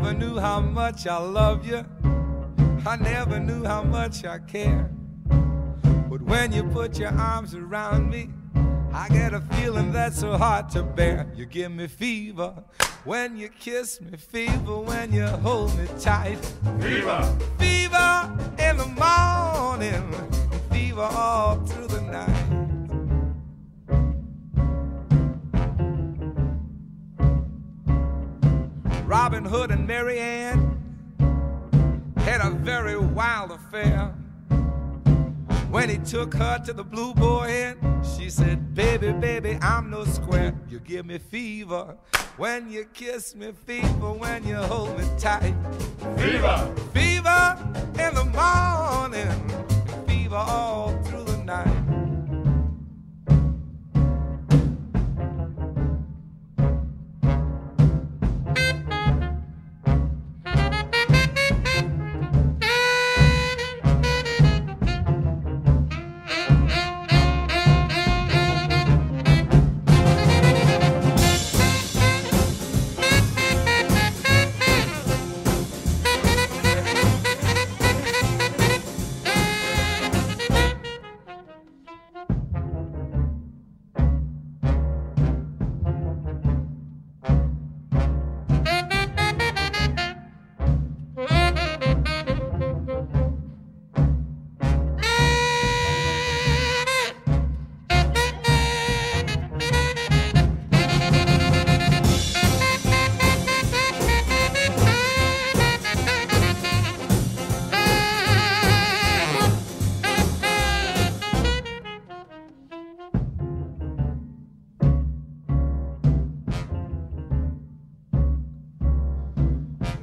never knew how much I love you. I never knew how much I care. But when you put your arms around me, I get a feeling that's so hard to bear. You give me fever when you kiss me, fever when you hold me tight. Fever! Fever Hood and Mary Ann had a very wild affair. When he took her to the Blue Boy Inn, she said, Baby, baby, I'm no square. You give me fever when you kiss me, fever when you hold me tight. Fever! Fever in the morning, fever all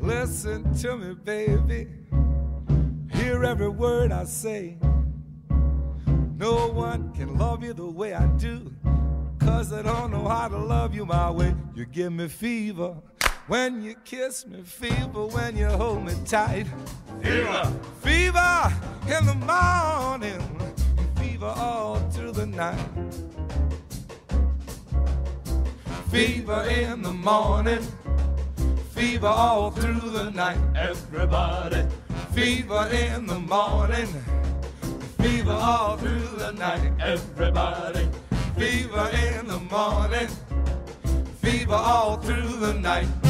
Listen to me, baby. Hear every word I say. No one can love you the way I do. Cause I don't know how to love you my way. You give me fever when you kiss me, fever when you hold me tight. Fever! Fever in the morning, fever all through the night. Fever in the morning, fever all through the night. Everybody! Fever in the morning, fever all through the night. Everybody! Fever in the morning, fever all through the night.